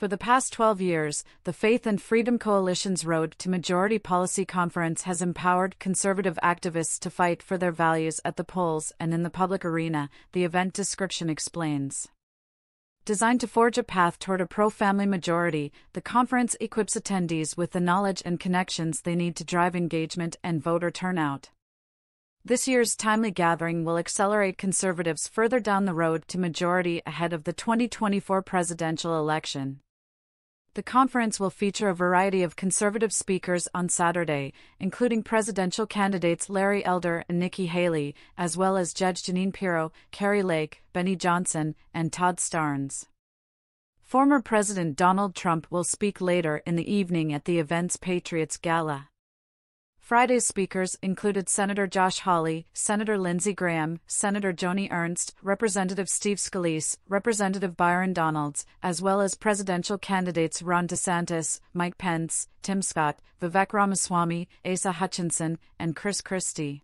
For the past 12 years, the Faith and Freedom Coalition's Road to Majority Policy Conference has empowered conservative activists to fight for their values at the polls and in the public arena, the event description explains. Designed to forge a path toward a pro family majority, the conference equips attendees with the knowledge and connections they need to drive engagement and voter turnout. This year's timely gathering will accelerate conservatives further down the road to majority ahead of the 2024 presidential election. The conference will feature a variety of conservative speakers on Saturday, including presidential candidates Larry Elder and Nikki Haley, as well as Judge Jeanine Pirro, Kari Lake, Benny Johnson, and Todd Starnes. Former President Donald Trump will speak later in the evening at the event's Patriots Gala. Friday's speakers included Senator Josh Hawley, Senator Lindsey Graham, Senator Joni Ernst, Representative Steve Scalise, Representative Byron Donalds, as well as presidential candidates Ron DeSantis, Mike Pence, Tim Scott, Vivek Ramaswamy, Asa Hutchinson, and Chris Christie.